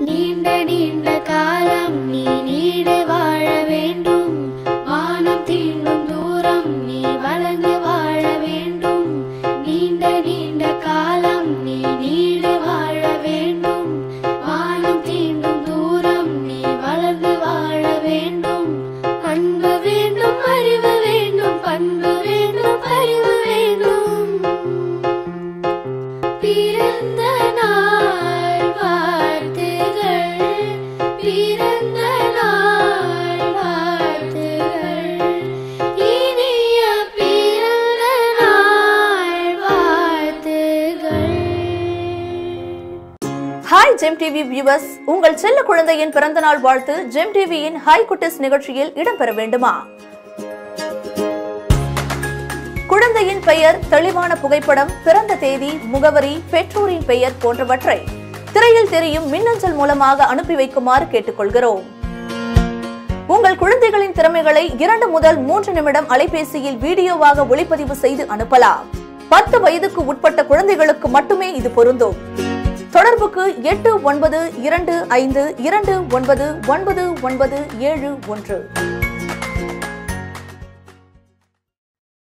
நீண்ட நீண்ட காலம் நீ நீடு வாழ வேண்டும். வானம் தீண்டும் தூரம் நீ வளர்ந்து வாழ வேண்டும். நீண்ட நீண்ட காலம் நீ நீடு வாழ வேண்டும். வானம் தீண்டும் தூரம் நீ வளர்ந்து வாழ வேண்டும். அன்பு வேண்டும் அறிவு வேண்டும் பண்பு வேண்டும் அறிவு வேண்டும். பிறந்த பிறந்த நாள் வாழ்த்துகள். இனிய பிறந்த நாள் வாழ்த்துகள் ஹாய் ஜெம் டிவி வியூவர்ஸ் உங்கள் செல்ல குழந்தையின் பிறந்தநாள் வாழ்த்து ஜெம் டிவியின் ஹாய் குட்டிஸ் நிகழ்ச்சியில் இடம்பெற வேண்டுமா? குழந்தையின் பெயர் தெளிவான புகைப்படம் பிறந்த தேதி முகவரி பெற்றோரின் பெயர் போன்றவற்றை திரையில் தெரியும் மின்னஞ்சல் மூலமாக அனுப்பி வைக்குமாறு கேட்டுக்கொள்கிறோம். உங்கள் குழந்தைகளின் திறமைகளை இரண்டு முதல் மூன்று நிமிடம் அலைபேசியில் வீடியோவாக ஒளிப்பதிவு செய்து அனுப்பலாம். பத்து வயதுக்கு உட்பட்ட குழந்தைகளுக்கு மட்டுமே இது பொருந்தும். தொடர்புக்கு எட்டு ஒன்பது இரண்டு ஐந்து இரண்டு ஒன்பது ஒன்பது ஒன்பது ஏழு ஒன்று.